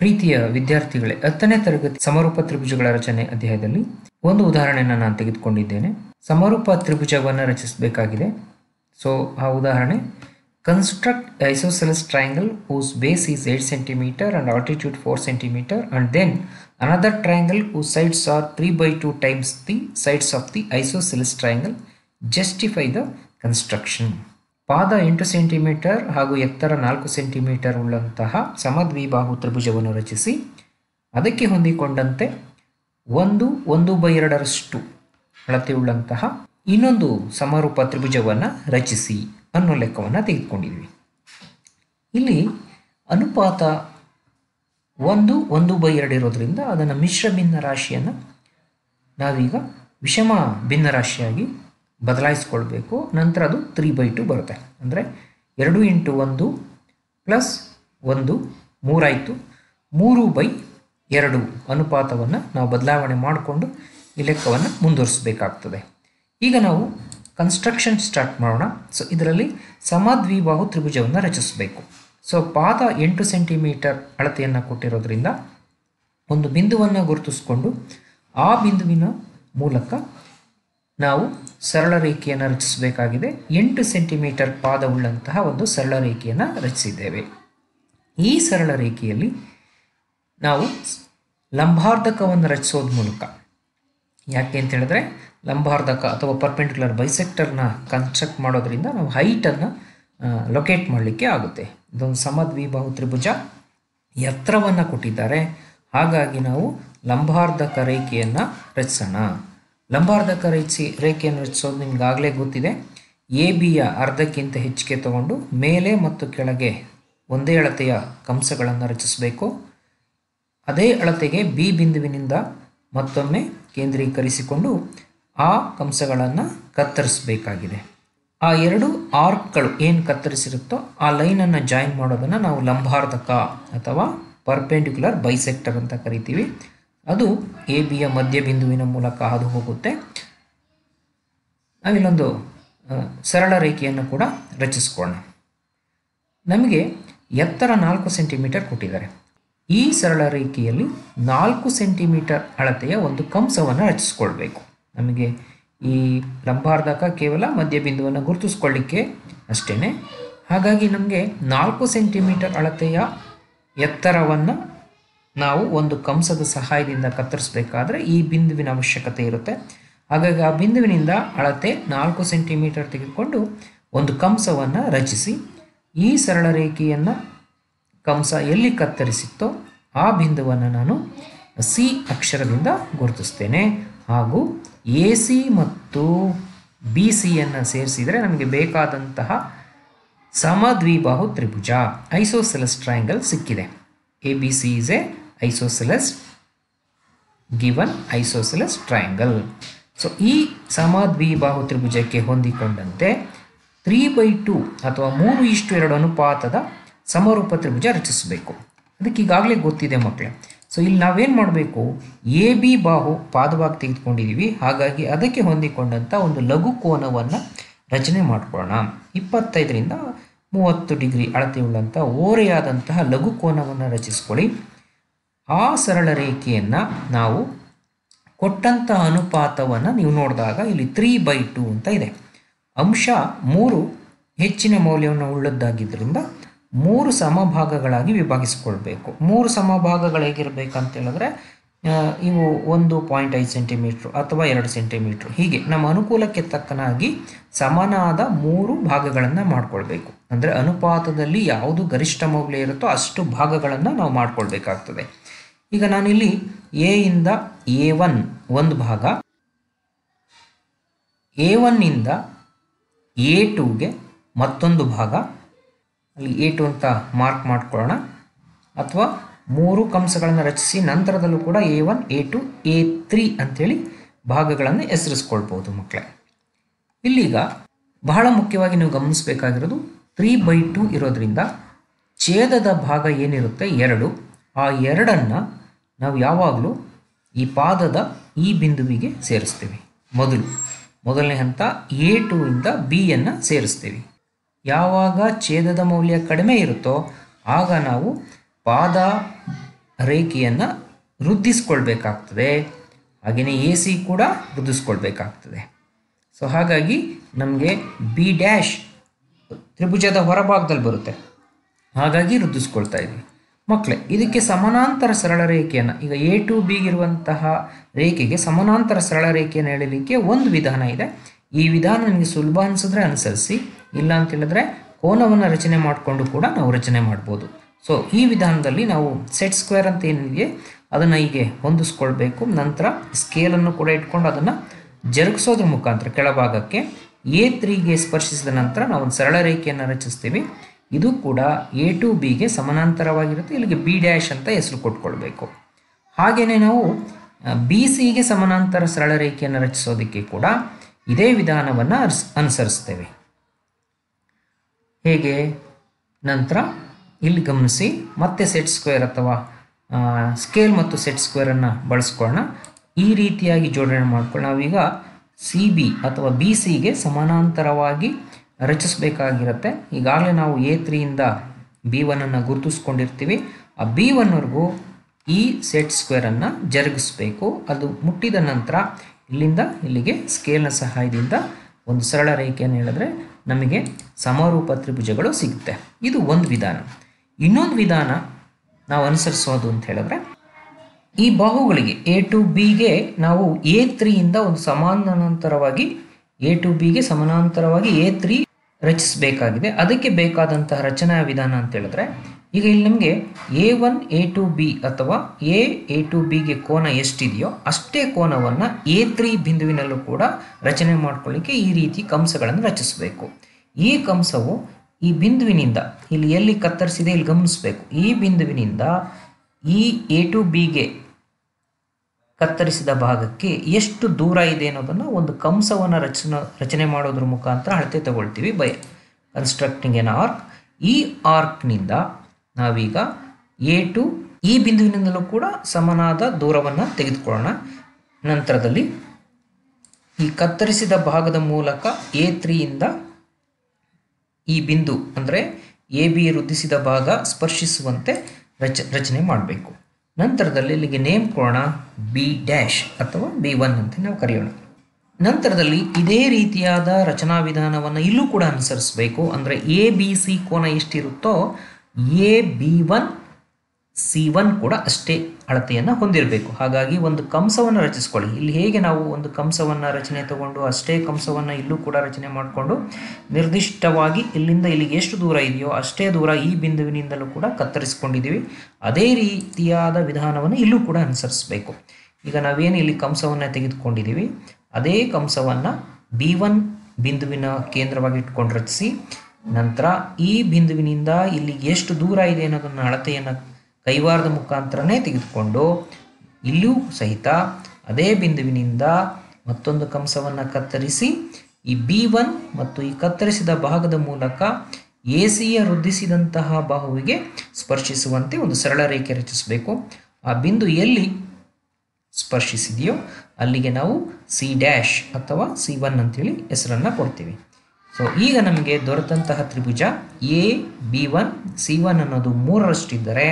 ಪ್ರೀತಿಯ ವಿದ್ಯಾರ್ಥಿಗಳೇ, ಹತ್ತನೇ ತರಗತಿ ಸಮರೂಪ ತ್ರಿಭುಜಗಳ ರಚನೆ ಅಧ್ಯಾಯದಲ್ಲಿ ಒಂದು ಉದಾಹರಣೆಯನ್ನು ನಾನು ತೆಗೆದುಕೊಂಡಿದ್ದೇನೆ. ಸಮರೂಪ ತ್ರಿಭುಜವನ್ನು ರಚಿಸಬೇಕಾಗಿದೆ. ಸೊ ಆ ಉದಾಹರಣೆ construct isosceles triangle whose base is eight centimeter and altitude four centimeter and then another triangle whose sides are three by two times the sides of the isosceles triangle justify the construction ಪಾದ ಎಂಟು centimetre ಹಾಗೂ ಎತ್ತರ ನಾಲ್ಕು centimetre ಉಳ್ಳಂತಹ ಸಮದ್ವಿಬಾಹು ತ್ರಿಭುಜವನ್ನು ರಚಿಸಿ ಅದಕ್ಕೆ ಹೊಂದಿಕೊಂಡಂತೆ ಒಂದು ಒಂದು by ಎರಡರಷ್ಟು ಅಳತೆಯುಳ್ಳಂತಹ ಇನ್ನೊಂದು ಸಮರೂಪ ತ್ರಿಭುಜವನ್ನು ರಚಿಸಿ ಅನ್ನೋ ಲೆಕ್ಕವನ್ನು ತೆಗೆದುಕೊಂಡಿದ್ವಿ ಇಲ್ಲಿ ಅನುಪಾತ ಒಂದು ಒಂದು ಬೈ ಎರಡು ಇರೋದ್ರಿಂದ ಅದನ್ನು ಮಿಶ್ರ ಭಿನ್ನ ರಾಶಿಯನ್ನು ನಾವೀಗ ವಿಷಮ ಭಿನ್ನ ರಾಶಿಯಾಗಿ ಬದಲಾಯಿಸ್ಕೊಳ್ಬೇಕು. ನಂತರ ಅದು ತ್ರೀ ಬೈ ಟು ಬರುತ್ತೆ. ಅಂದರೆ ಎರಡು ಇಂಟು ಒಂದು ಪ್ಲಸ್ ಒಂದು ಮೂರಾಯಿತು. ಮೂರು ಬೈ ಎರಡು ಅನುಪಾತವನ್ನು ನಾವು ಬದಲಾವಣೆ ಮಾಡಿಕೊಂಡು ಈ ಲೆಕ್ಕವನ್ನು ಮುಂದುವರಿಸಬೇಕಾಗ್ತದೆ. ಈಗ ನಾವು ಕನ್ಸ್ಟ್ರಕ್ಷನ್ ಸ್ಟಾರ್ಟ್ ಮಾಡೋಣ. ಸೊ ಇದರಲ್ಲಿ ಸಮದ್ವಿಬಾಹು ತ್ರಿಭುಜವನ್ನು ರಚಿಸಬೇಕು. ಸೊ ಪಾದ ಎಂಟು ಸೆಂಟಿಮೀಟರ್ ಅಳತೆಯನ್ನು ಕೊಟ್ಟಿರೋದ್ರಿಂದ ಒಂದು ಬಿಂದುವನ್ನು ಗುರುತಿಸಿಕೊಂಡು ಆ ಬಿಂದುವಿನ ಮೂಲಕ ನಾವು ಸರಳ ರೇಖೆಯನ್ನು ರಚಿಸಬೇಕಾಗಿದೆ. ಎಂಟು ಸೆಂಟಿಮೀಟರ್ ಪಾದವುಳ್ಳಂತಹ ಒಂದು ಸರಳ ರೇಖೆಯನ್ನು ರಚಿಸಿದ್ದೇವೆ. ಈ ಸರಳ ರೇಖೆಯಲ್ಲಿ ನಾವು ಲಂಬಾರ್ಧಕವನ್ನು ರಚಿಸೋದ್ರ ಮೂಲಕ, ಯಾಕೆ ಅಂತ ಹೇಳಿದ್ರೆ ಲಂಬಾರ್ಧಕ ಅಥವಾ ಪರ್ಪೆಂಡಿಕ್ಯುಲರ್ ಬೈಸೆಕ್ಟರ್ನ ಕನ್ಸ್ಟ್ರಕ್ಟ್ ಮಾಡೋದ್ರಿಂದ ನಾವು ಹೈಟನ್ನು ಲೊಕೇಟ್ ಮಾಡಲಿಕ್ಕೆ ಆಗುತ್ತೆ. ಇದೊಂದು ಸಮದ್ವಿಬಾಹು ತ್ರಿಭುಜ ಎತ್ತರವನ್ನು ಕೊಟ್ಟಿದ್ದಾರೆ. ಹಾಗಾಗಿ ನಾವು ಲಂಬಾರ್ಧಕ ರೇಖೆಯನ್ನು ರಚಿಸೋಣ. ಲಂಬಾರ್ಧಕ ರೇಖೆ ರೇಖೆಯನ್ನು ರಚಿಸೋದು ನಿಮ್ಗಾಗಲೇ ಗೊತ್ತಿದೆ. ಎ ಬಿಯ ಅರ್ಧಕ್ಕಿಂತ ಹೆಚ್ಚಿಗೆ ತಗೊಂಡು ಮೇಲೆ ಮತ್ತು ಕೆಳಗೆ ಒಂದೇ ಅಳತೆಯ ಕಂಸಗಳನ್ನು ರಚಿಸಬೇಕು. ಅದೇ ಅಳತೆಗೆ ಬಿ ಬಿಂದುವಿನಿಂದ ಮತ್ತೊಮ್ಮೆ ಕೇಂದ್ರೀಕರಿಸಿಕೊಂಡು ಆ ಕಂಸಗಳನ್ನು ಕತ್ತರಿಸಬೇಕಾಗಿದೆ. ಆ ಎರಡು ಆರ್ಕ್ಗಳು ಏನು ಕತ್ತರಿಸಿರುತ್ತೋ ಆ ಲೈನನ್ನು ಜಾಯಿನ್ ಮಾಡೋದನ್ನು ನಾವು ಲಂಬಾರ್ಧಕ ಅಥವಾ ಪರ್ಪೆಂಡಿಕ್ಯುಲರ್ ಬೈಸೆಕ್ಟರ್ ಅಂತ ಕರಿತೀವಿ. ಅದು ಎ ಬಿಯ ಮಧ್ಯಬಿಂದುವಿನ ಮೂಲಕ ಹಾದು ಹೋಗುತ್ತೆ ನಾವಿಲ್ಲೊಂದು ಸರಳ ರೇಖೆಯನ್ನು ಕೂಡ ರಚಿಸ್ಕೊಳ್ಳೋಣ. ನಮಗೆ ಎತ್ತರ ನಾಲ್ಕು ಸೆಂಟಿಮೀಟರ್ ಕೊಟ್ಟಿದ್ದಾರೆ. ಈ ಸರಳ ರೇಖೆಯಲ್ಲಿ ನಾಲ್ಕು ಸೆಂಟಿಮೀಟರ್ ಅಳತೆಯ ಒಂದು ಕಂಸವನ್ನು ರಚಿಸ್ಕೊಳ್ಬೇಕು. ನಮಗೆ ಈ ಲಂಬಾರ್ಧಕ ಕೇವಲ ಮಧ್ಯ ಬಿಂದುವನ್ನು ಗುರುತಿಸ್ಕೊಳ್ಳಿಕ್ಕೆ ಅಷ್ಟೇ ಹಾಗಾಗಿ ನಮಗೆ ನಾಲ್ಕು ಸೆಂಟಿಮೀಟರ್ ಅಳತೆಯ ಎತ್ತರವನ್ನು ನಾವು ಒಂದು ಕಂಸದ ಸಹಾಯದಿಂದ ಕತ್ತರಿಸಬೇಕಾದ್ರೆ ಈ ಬಿಂದುವಿನ ಅವಶ್ಯಕತೆ ಇರುತ್ತೆ. ಹಾಗಾಗಿ ಆ ಬಿಂದುವಿನಿಂದ ಅಳತೆ ನಾಲ್ಕು ಸೆಂಟಿಮೀಟರ್ ತೆಗೆದುಕೊಂಡು ಒಂದು ಕಂಸವನ್ನು ರಚಿಸಿ, ಈ ಸರಳ ರೇಖೆಯನ್ನು ಕಂಸ ಎಲ್ಲಿ ಕತ್ತರಿಸಿತ್ತೋ ಆ ಬಿಂದುವನ್ನು ನಾನು ಸಿ ಅಕ್ಷರದಿಂದ ಗುರುತಿಸ್ತೇನೆ. ಹಾಗೂ ಎ ಸಿ ಮತ್ತು ಬಿ ಸಿಯನ್ನು ಸೇರಿಸಿದರೆ ನಮಗೆ ಬೇಕಾದಂತಹ ಸಮದ್ವಿಬಾಹು ತ್ರಿಭುಜ, ಐಸೋಸೆಲಸ್ ಟ್ರಯಾಂಗಲ್ ಸಿಕ್ಕಿದೆ. A B C is a isosceles given isosceles triangle. So ಈ ಸಮದ್ವಿಬಾಹು ತ್ರಿಭುಜಕ್ಕೆ ಹೊಂದಿಕೊಂಡಂತೆ ತ್ರೀ ಬೈ ಟು ಅಥವಾ ಮೂರು ಇಷ್ಟು ಎರಡು ಅನುಪಾತದ ಸಮರೂಪ ತ್ರಿಭುಜ ರಚಿಸಬೇಕು. ಅದಕ್ಕೆ ಈಗಾಗಲೇ ಗೊತ್ತಿದೆ ಮಕ್ಕಳೇ. ಸೊ ಇಲ್ಲಿ ನಾವೇನು ಮಾಡಬೇಕು? ಎ ಬಿ ಬಾಹು ಪಾದವಾಗಿ ತೆಗೆದುಕೊಂಡಿದ್ದೀವಿ ಹಾಗಾಗಿ ಅದಕ್ಕೆ ಹೊಂದಿಕೊಂಡಂಥ ಒಂದು ಲಘು ಕೋನವನ್ನು ರಚನೆ ಮಾಡ್ಕೊಳ್ಳೋಣ. ಇಪ್ಪತ್ತೈದರಿಂದ ಮೂವತ್ತು ಡಿಗ್ರಿ ಅಳತೆಯುಳ್ಳಂಥ ಓರೆಯಾದಂತಹ ಲಘು ಕೋನವನ್ನು ರಚಿಸ್ಕೊಳ್ಳಿ. ಆ ಸರಳ ರೇಖೆಯನ್ನು ನಾವು ಕೊಟ್ಟಂಥ ಅನುಪಾತವನ್ನು ನೀವು ನೋಡಿದಾಗ ಇಲ್ಲಿ ತ್ರೀ ಬೈ ಟು ಅಂತ ಇದೆ. ಅಂಶ ಮೂರು ಹೆಚ್ಚಿನ ಮೌಲ್ಯವನ್ನು ಉಳ್ಳದ್ದಾಗಿದ್ದರಿಂದ ಮೂರು ಸಮಭಾಗಗಳಾಗಿ ವಿಭಾಗಿಸ್ಕೊಳ್ಬೇಕು. ಮೂರು ಸಮಭಾಗಗಳು ಹೇಗಿರಬೇಕಂತ ಹೇಳಿದ್ರೆ ಇವು ಒಂದು ಪಾಯಿಂಟ್ ಐದು ಸೆಂಟಿಮೀಟ್ರ್ ಅಥವಾ ಎರಡು ಸೆಂಟಿಮೀಟ್ರ್ ಹೀಗೆ ನಮ್ಮ ಅನುಕೂಲಕ್ಕೆ ತಕ್ಕನಾಗಿ ಸಮನಾದ ಮೂರು ಭಾಗಗಳನ್ನು ಮಾಡಿಕೊಳ್ಬೇಕು. ಅಂದರೆ ಅನುಪಾತದಲ್ಲಿ ಯಾವುದು ಗರಿಷ್ಠ ಮೌಲ್ಯ ಇರುತ್ತೋ ಅಷ್ಟು ಭಾಗಗಳನ್ನು ನಾವು ಮಾಡ್ಕೊಳ್ಬೇಕಾಗ್ತದೆ. ಈಗ ನಾನಿಲ್ಲಿ ಎ ಇಂದ ಎ ಒನ್ ಒಂದು ಭಾಗ. ಎ ಒನ್ನಿಂದ ಎ ಟೂಗೆ ಮತ್ತೊಂದು ಭಾಗ. ಅಲ್ಲಿ ಎ ಟು ಅಂತ ಮಾರ್ಕ್ ಮಾಡ್ಕೊಳ್ಳೋಣ. ಅಥವಾ ಮೂರು ಕಂಸಗಳನ್ನು ರಚಿಸಿ ನಂತರದಲ್ಲೂ ಕೂಡ A one A two A three ಅಂಥೇಳಿ ಭಾಗಗಳನ್ನು ಹೆಸರಿಸ್ಕೊಳ್ಬೋದು ಮಕ್ಕಳೇ ಇಲ್ಲಿಗ ಬಹಳ ಮುಖ್ಯವಾಗಿ ನೀವು ಗಮನಿಸಬೇಕಾಗಿರೋದು ತ್ರೀ ಬೈ ಟು ಇರೋದ್ರಿಂದ ಛೇದದ ಭಾಗ ಏನಿರುತ್ತೆ? ಎರಡು. ಆ ಎರಡನ್ನು ನಾವು ಯಾವಾಗಲೂ ಈ ಪಾದದ ಈ ಬಿಂದುವಿಗೆ ಸೇರಿಸ್ತೇವೆ. ಮೊದಲು, ಮೊದಲನೇ ಹಂತ ಎ ಟು ಇಂದ ಬಿಯನ್ನು ಸೇರಿಸ್ತೇವೆ. ಯಾವಾಗ ಛೇದದ ಮೌಲ್ಯ ಕಡಿಮೆ ಇರುತ್ತೋ ಆಗ ನಾವು ಪಾದ ರೇಖೆಯನ್ನು ವೃದ್ಧಿಸ್ಕೊಳ್ಬೇಕಾಗ್ತದೆ. ಹಾಗೆಯೇ ಎ ಸಿ ಕೂಡ ವೃದ್ಧಿಸ್ಕೊಳ್ಬೇಕಾಗ್ತದೆ. ಸೊ ಹಾಗಾಗಿ ನಮಗೆ ಬಿ ಡ್ಯಾಶ್ ತ್ರಿಭುಜದ ಹೊರಭಾಗದಲ್ಲಿ ಬರುತ್ತೆ. ಹಾಗಾಗಿ ವೃದ್ಧಿಸ್ಕೊಳ್ತಾ ಇದ್ವಿ. ಮಕ್ಕಳೇ ಇದಕ್ಕೆ ಸಮಾನಾಂತರ ಸರಳ ರೇಖೆಯನ್ನು, ಈಗ ಎ ಟು ಬಿಗಿರುವಂತಹ ರೇಖೆಗೆ ಸಮಾನಾಂತರ ಸರಳ ರೇಖೆಯನ್ನು ಹೇಳಲಿಕ್ಕೆ ಒಂದು ವಿಧಾನ ಇದೆ. ಈ ವಿಧಾನ ನಿಮಗೆ ಸುಲಭ ಅನಿಸಿದ್ರೆ ಅನುಸರಿಸಿ, ಇಲ್ಲ ಅಂತ ಹೇಳಿದ್ರೆ ಕೋನವನ್ನು ರಚನೆ ಮಾಡಿಕೊಂಡು ಕೂಡ ನಾವು ರಚನೆ ಮಾಡ್ಬೋದು. ಸೊ ಈ ವಿಧಾನದಲ್ಲಿ ನಾವು ಸೆಟ್ ಸ್ಕ್ವೇರ್ ಅಂತ ಏನಿದೆ ಅದನ್ನು ಹೀಗೆ ಹೊಂದಿಸ್ಕೊಳ್ಬೇಕು. ನಂತರ ಸ್ಕೇಲನ್ನು ಕೂಡ ಇಟ್ಕೊಂಡು ಅದನ್ನು ಜರುಗಿಸೋದ್ರ ಮುಖಾಂತರ ಕೆಳಭಾಗಕ್ಕೆ ಎ ತ್ರೀಗೆ ಸ್ಪರ್ಶಿಸಿದ ನಂತರ ನಾವು ಒಂದು ಸರಳ ರೇಖೆಯನ್ನು ರಚಿಸ್ತೀವಿ. ಇದು ಕೂಡ ಎ ಟು ಬಿಗೆ ಸಮಾನಾಂತರವಾಗಿರುತ್ತೆ. ಇಲ್ಲಿಗೆ ಬಿ ಡ್ಯಾಶ್ ಅಂತ ಹೆಸರು ಕೊಟ್ಕೊಳ್ಬೇಕು. ಹಾಗೆಯೇ ನಾವು ಬಿ ಸಿಗೆ ಸಮಾನಾಂತರ ಸರಳ ರೇಖೆಯನ್ನು ರಚಿಸೋದಕ್ಕೆ ಕೂಡ ಇದೇ ವಿಧಾನವನ್ನು ಅರ್ಸ್, ಅನುಸರಿಸ್ತೇವೆ. ಹೇಗೆ? ನಂತರ ಇಲ್ಲಿ ಗಮನಿಸಿ, ಮತ್ತೆ ಸೆಟ್ ಸ್ಕ್ವೇರ್ ಅಥವಾ ಸ್ಕೇಲ್ ಮತ್ತು ಸೆಟ್ ಸ್ಕ್ವೇರನ್ನು ಬಳಸ್ಕೊಳ್ಳೋಣ. ಈ ರೀತಿಯಾಗಿ ಜೋಡಣೆ ಮಾಡ್ಕೊಂಡು ನಾವೀಗ ಸಿ ಬಿ ಅಥವಾ ಬಿ ಸಿಗೆ ಸಮಾನಾಂತರವಾಗಿ ರಚಿಸಬೇಕಾಗಿರುತ್ತೆ. ಈಗಾಗಲೇ ನಾವು ಎ ತ್ರೀಯಿಂದ ಬಿ ಒನ್ನನ್ನು ಗುರುತಿಸ್ಕೊಂಡಿರ್ತೀವಿ. ಆ ಬಿ ಒನ್ವರೆಗೂ ಈ ಸೆಟ್ ಸ್ಕ್ವೇರನ್ನು ಜರುಗಿಸ್ಬೇಕು. ಅದು ಮುಟ್ಟಿದ ನಂತರ ಇಲ್ಲಿಂದ ಇಲ್ಲಿಗೆ ಸ್ಕೇಲ್ನ ಸಹಾಯದಿಂದ ಒಂದು ಸರಳ ರೇಖೆಯನ್ನು ಹೇಳಿದ್ರೆ ನಮಗೆ ಸಮರೂಪ ತ್ರಿಭುಜಗಳು ಸಿಗುತ್ತೆ. ಇದು ಒಂದು ವಿಧಾನ. ಇನ್ನೊಂದು ವಿಧಾನ ನಾವು ಅನುಸರಿಸೋದು ಅಂತ ಹೇಳಿದ್ರೆ ಈ ಬಾಹುಗಳಿಗೆ ಎ ಟು ಬಿಗೆ ನಾವು ಎ ತ್ರೀಯಿಂದ ಒಂದು ಸಮಾನಾಂತರವಾಗಿ ಎ ಟು ಬಿಗೆ ಸಮಾನಾಂತರವಾಗಿ ಎ ತ್ರೀ ರಚಿಸಬೇಕಾಗಿದೆ. ಅದಕ್ಕೆ ಬೇಕಾದಂತಹ ರಚನಾ ವಿಧಾನ ಅಂತ ಹೇಳಿದ್ರೆ, ಈಗ ಇಲ್ಲಿ ನಮಗೆ A one A two B ಅಥವಾ ಎ ಎ ಟು ಬಿಗೆ ಕೋನ ಎಷ್ಟಿದೆಯೋ ಅಷ್ಟೇ ಕೋನವನ್ನು ಎ ತ್ರೀ ಬಿಂದುವಿನಲ್ಲೂ ಕೂಡ ರಚನೆ ಮಾಡ್ಕೊಳ್ಳಿಕ್ಕೆ ಈ ರೀತಿ ಕಂಸಗಳನ್ನು ರಚಿಸಬೇಕು. ಈ ಕಂಸವು ಈ ಬಿಂದುವಿನಿಂದ ಇಲ್ಲಿ ಎಲ್ಲಿ ಕತ್ತರಿಸಿದೆ ಇಲ್ಲಿ ಗಮನಿಸಬೇಕು. ಈ ಬಿಂದುವಿನಿಂದ ಈ ಎ ಟು ಬಿಗೆ ಕತ್ತರಿಸಿದ ಭಾಗಕ್ಕೆ ಎಷ್ಟು ದೂರ ಇದೆ ಅನ್ನೋದನ್ನು ಒಂದು ಕಂಸವನ್ನು ರಚನ, ರಚನೆ ಮಾಡೋದ್ರ ಮುಖಾಂತರ ಅಳತೆ ತಗೊಳ್ತೀವಿ ಬೈ ಕನ್ಸ್ಟ್ರಕ್ಟಿಂಗ್ ಎನ್ ಆರ್ಕ್ ಈ ಆರ್ಕ್ನಿಂದ ನಾವೀಗ ಎ ಟು ಈ ಬಿಂದುವಿನಿಂದಲೂ ಕೂಡ ಸಮನಾದ ದೂರವನ್ನು ತೆಗೆದುಕೊಳ್ಳೋಣ. ನಂತರದಲ್ಲಿ ಈ ಕತ್ತರಿಸಿದ ಭಾಗದ ಮೂಲಕ ಎ ತ್ರೀಯಿಂದ ಈ ಬಿಂದು ಅಂದರೆ ಎ ಬಿ ವೃದ್ಧಿಸಿದ ಭಾಗ ಸ್ಪರ್ಶಿಸುವಂತೆ ರಚ, ರಚನೆ ಮಾಡಬೇಕು. ನಂತರದಲ್ಲಿ ಇಲ್ಲಿಗೆ ನೇಮ್ ಕೊಡೋಣ ಬಿ ಡ್ಯಾಶ್ ಅಥವಾ ಬಿ ಒನ್ ಅಂತ ನಾವು ಕರೆಯೋಣ. ನಂತರದಲ್ಲಿ ಇದೇ ರೀತಿಯಾದ ರಚನಾ ವಿಧಾನವನ್ನು ಇಲ್ಲೂ ಕೂಡ ಅನುಸರಿಸಬೇಕು. ಅಂದರೆ ಎ ಬಿ ಸಿ ಕೋನ ಎಷ್ಟಿರುತ್ತೋ A B one C one ಕೂಡ ಅಷ್ಟೇ ಅಳತೆಯನ್ನು ಹೊಂದಿರಬೇಕು. ಹಾಗಾಗಿ ಒಂದು ಕಂಸವನ್ನು ರಚಿಸ್ಕೊಳ್ಳಿ. ಇಲ್ಲಿ ಹೇಗೆ ನಾವು ಒಂದು ಕಂಸವನ್ನು ರಚನೆ ತಗೊಂಡು, ಅಷ್ಟೇ ಕಂಸವನ್ನು ಇಲ್ಲೂ ಕೂಡ ರಚನೆ ಮಾಡಿಕೊಂಡು, ನಿರ್ದಿಷ್ಟವಾಗಿ ಇಲ್ಲಿಂದ ಇಲ್ಲಿಗೆ ಎಷ್ಟು ದೂರ ಇದೆಯೋ ಅಷ್ಟೇ ದೂರ ಈ ಬಿಂದುವಿನಿಂದಲೂ ಕೂಡ ಕತ್ತರಿಸಿಕೊಂಡಿದ್ದೀವಿ. ಅದೇ ರೀತಿಯಾದ ವಿಧಾನವನ್ನು ಇಲ್ಲೂ ಕೂಡ ಅನುಸರಿಸಬೇಕು. ಈಗ ನಾವೇನು ಇಲ್ಲಿ ಕಂಸವನ್ನು ತೆಗೆದುಕೊಂಡಿದ್ದೀವಿ? ಅದೇ ಕಂಸವನ್ನು ಬಿ ಒನ್ ಬಿಂದುವಿನ ಕೇಂದ್ರವಾಗಿ ಇಟ್ಕೊಂಡು ರಚಿಸಿ, ನಂತರ ಈ ಬಿಂದುವಿನಿಂದ ಇಲ್ಲಿಗೆ ಎಷ್ಟು ದೂರ ಇದೆ ಅನ್ನೋದನ್ನು ಅಳತೆಯನ್ನು ಕೈವಾರದ ಮುಖಾಂತರನೇ ತೆಗೆದುಕೊಂಡು ಇಲ್ಲಿಯೂ ಸಹಿತ ಅದೇ ಬಿಂದುವಿನಿಂದ ಮತ್ತೊಂದು ಕಂಸವನ್ನು ಕತ್ತರಿಸಿ, ಈ ಬಿ ಒನ್ ಮತ್ತು ಈ ಕತ್ತರಿಸಿದ ಭಾಗದ ಮೂಲಕ ಎ ಸಿಯ ವೃದ್ಧಿಸಿದಂತಹ ಬಾಹುವಿಗೆ ಸ್ಪರ್ಶಿಸುವಂತೆ ಒಂದು ಸರಳ ರೇಖೆ ರಚಿಸಬೇಕು. ಆ ಬಿಂದು ಎಲ್ಲಿ ಸ್ಪರ್ಶಿಸಿದೆಯೋ ಅಲ್ಲಿಗೆ ನಾವು ಸಿ ಡ್ಯಾಶ್ ಅಥವಾ ಸಿ ಒನ್ ಅಂತೇಳಿ ಹೆಸರನ್ನು ಕೊಡ್ತೀವಿ. ಸೊ ಈಗ ನಮಗೆ ದೊರೆತಂತಹ ತ್ರಿಭುಜ A, B one, C one ಅನ್ನೋದು ಮೂರರಷ್ಟಿದ್ದರೆ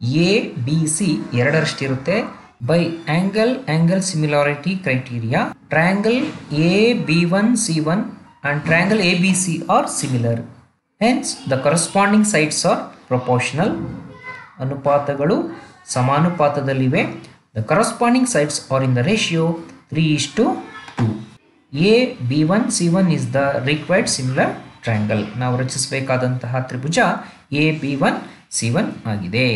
A B C ಎರಡರಷ್ಟಿರುತ್ತೆ. By angle angle similarity criteria triangle A B one C one and triangle A B C are similar hence the corresponding sides are proportional ಅನುಪಾತಗಳು ಸಮಾನುಪಾತದಲ್ಲಿವೆ. The corresponding sides are in the ratio three is to two A B one C one is the required similar triangle ನಾವು ರಚಿಸಬೇಕಾದಂತಹ ತ್ರಿಭುಜ A B one C one ಆಗಿದೆ.